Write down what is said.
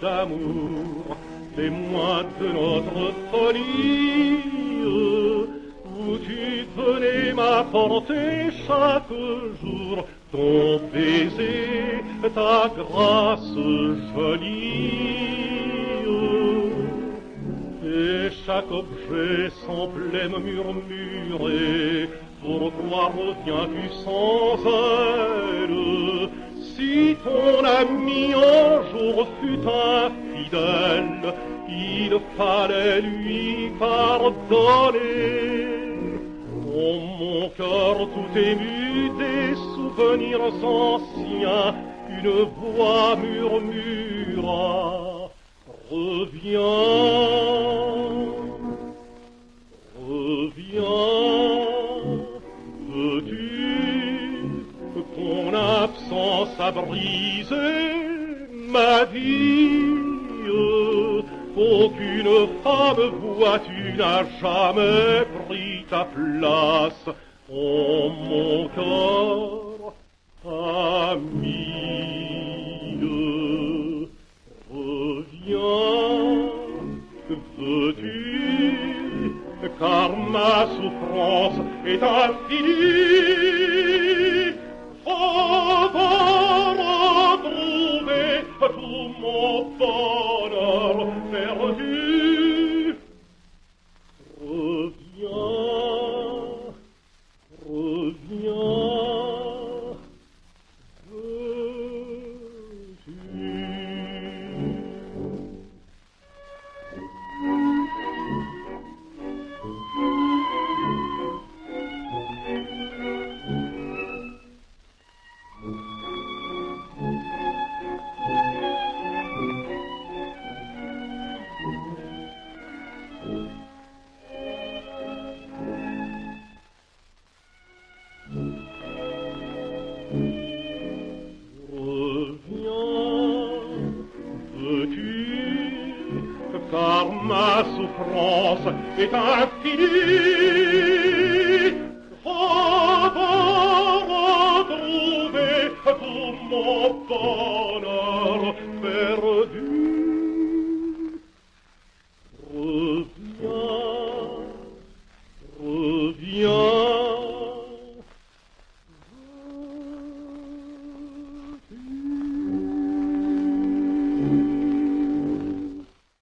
d'amour, témoin de notre folie. Où tu venais m'apporter chaque jour ton baiser, ta grâce jolie. Et chaque objet semblait me murmurer, pourquoi reviens-tu sans elle Si ton ami un jour fut infidèle, il fallait lui pardonner. Oh, mon cœur tout ému des souvenirs anciens, une voix murmura, reviens. Ça brise ma vie. Aucune femme, vois-tu, n'a jamais pris ta place. Oh mon cœur, ami, reviens, veux-tu, car ma souffrance est infinie. for. Ma souffrance est infinie. Avant retrouver tout mon bonheur perdu.